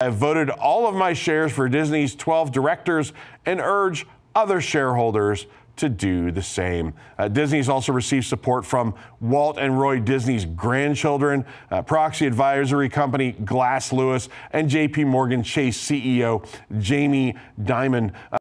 I have voted all of my shares for Disney's 12 directors and urge other shareholders to do the same. Uh, Disney's also received support from Walt and Roy Disney's grandchildren, uh, proxy advisory company Glass Lewis, and JP Morgan Chase CEO Jamie Dimon. Uh,